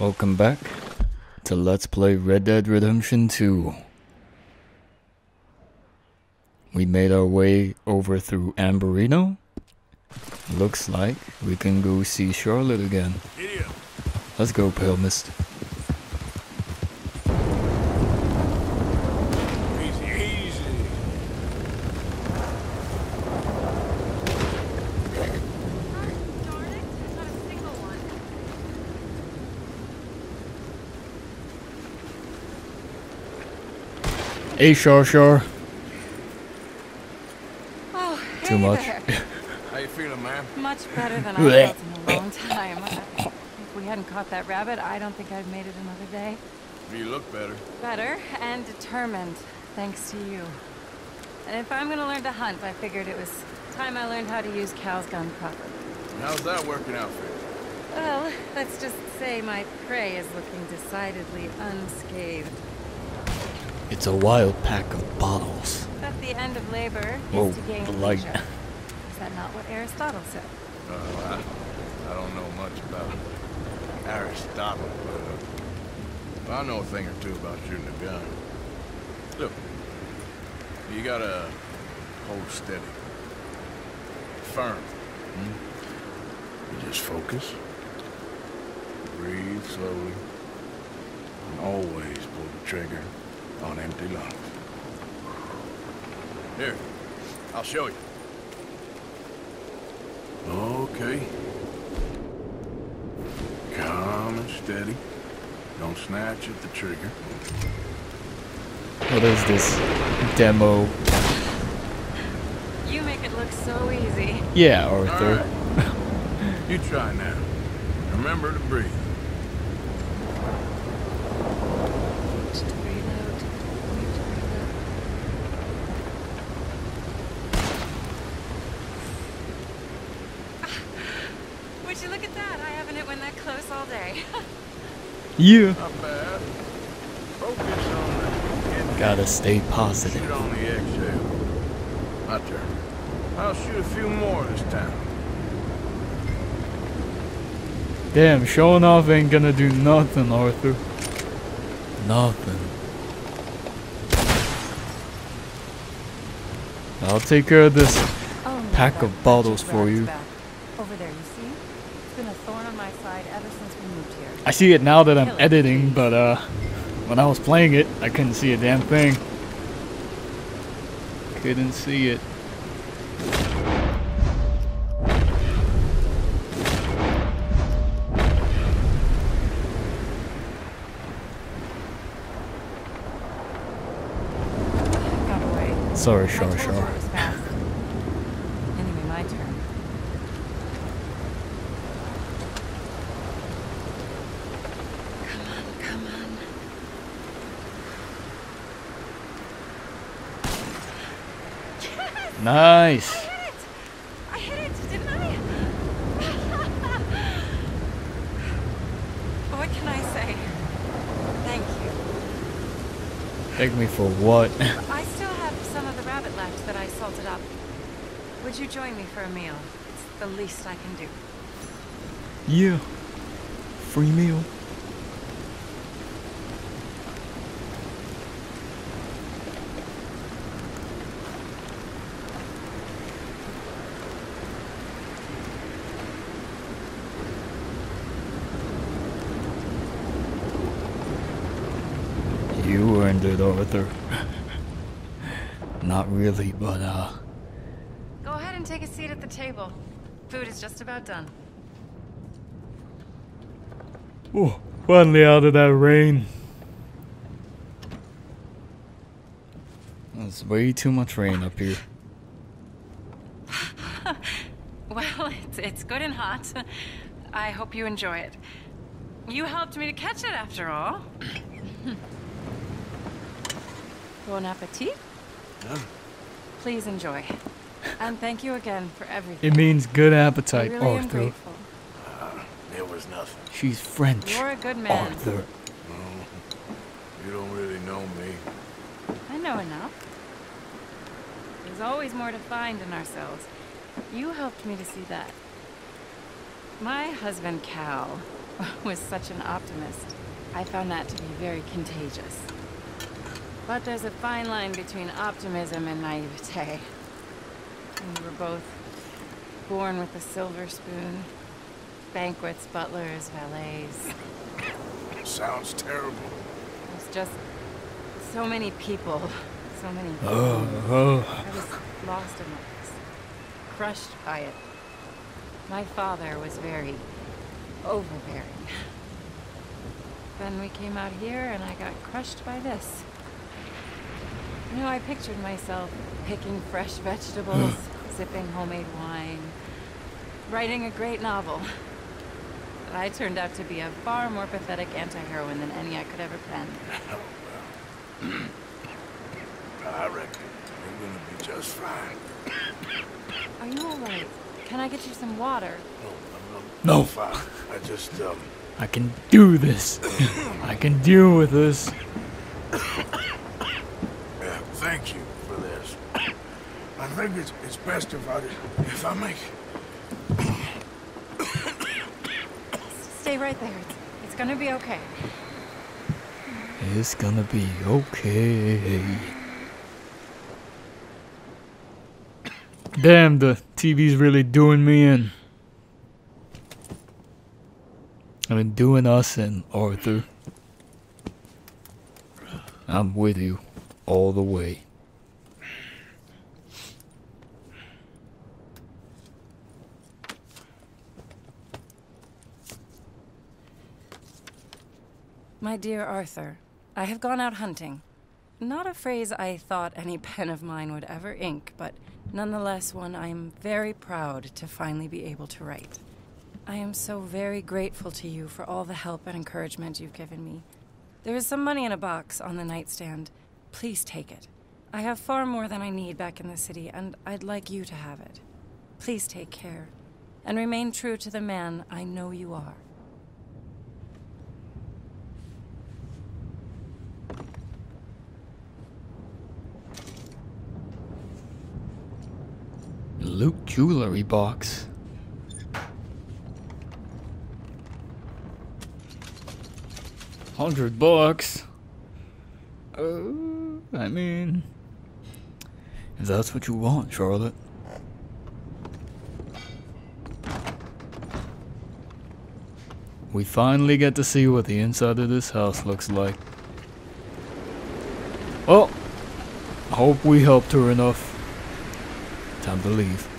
Welcome back to Let's Play Red Dead Redemption 2. We made our way over through Ambarino. Looks like we can go see Charlotte again. Let's go, Pale Mist. Easy, easy. Darn it, there's not a single one. Hey, Char Char. Oh, Too much. there. How you feeling, man? Much better than I Blech. felt in a long time. if we hadn't caught that rabbit, I don't think I'd made it another day. You look better. Better and determined, thanks to you. And if I'm gonna learn to hunt, I figured it was time I learned how to use Cal's gun properly. How's that working out for you? Well, let's just say my prey is looking decidedly unscathed. It's a wild pack of bottles. At the end of labor Whoa, is to gain the light. leisure. Is that not what Aristotle said? Uh, I, I don't know much about Aristotle, but uh, I know a thing or two about shooting a gun. Look, you gotta hold steady. Firm. Hmm? You just focus. Breathe slowly. And always pull the trigger on empty lungs. Here, I'll show you. Okay. Calm and steady. Don't snatch at the trigger. What is this? Demo. You make it look so easy. Yeah, Arthur. Alright. You try now. Remember to breathe. Just breathe out. Breathe out. Would you look at that? I haven't hit one that close all day. Yeah. Not bad. Focus on the. Gotta stay Shoot positive. on the exhale. My turn. I'll shoot a few more this time. Damn, showing off ain't gonna do nothing, Arthur. Nothing. I'll take care of this. Oh, Pack of bottles for you. back. Over there, you see? It's been a thorn on my side ever since we moved here. I see it now that I'm editing, but uh, when I was playing it, I couldn't see a damn thing. Couldn't see it. Sorry, I Shar told you Shar. it was fast. Anyway, my turn. Come on, come on. Nice. I hit it! I hit it, didn't I? what can I say? Thank you. Take me for what? I still have some of the rabbit left that I salted up. Would you join me for a meal? It's the least I can do. yeah. Free meal. You earned it, Arthur. Not really, but uh, Go ahead and take a seat at the table. Food is just about done. oh, finally out of that rain. There's way too much rain up here. Well, it's, it's good and hot. I hope you enjoy it. You helped me to catch it after all. bon appetit. Ah. Please enjoy. And thank you again for everything. It means good I appetite, really am Arthur. grateful. Ah, it was nothing. She's French. You're a good man. Arthur. Mm-hmm. You don't really know me. I know enough. There's always more to find in ourselves. You helped me to see that. My husband, Cal, was such an optimist. I found that to be very contagious. But there's a fine line between optimism and naivete. And we were both born with a silver spoon. Banquets, butlers, valets. Sounds terrible. It's just so many people, so many. Oh, oh. I was lost in this, crushed by it. My father was very overbearing. Then we came out here and I got crushed by this. You know, I pictured myself picking fresh vegetables, sipping homemade wine, writing a great novel. But I turned out to be a far more pathetic anti-heroine than any I could ever pen. I reckon you're gonna be just fine. Are you alright? Can I get you some water? No, I'm, I'm No. I'm fine. I just, um, I can do this. I can deal with this. yeah, thank you for this. I think it's, it's best if I, if I make Stay right there. It's, it's gonna be okay. It's gonna be okay. Damn, the TV's really doing me in. I mean, doing us in, Arthur. I'm with you all the way. My dear Arthur, I have gone out hunting. Not a phrase I thought any pen of mine would ever ink, but nonetheless one I am very proud to finally be able to write. I am so very grateful to you for all the help and encouragement you've given me. There is some money in a box on the nightstand. Please take it. I have far more than I need back in the city, and I'd like you to have it. Please take care, and remain true to the man I know you are. Loot jewelry box. Hundred bucks. Uh, I mean, if that's what you want, Charlotte. We finally get to see what the inside of this house looks like. Well, I hope we helped her enough. Time to leave.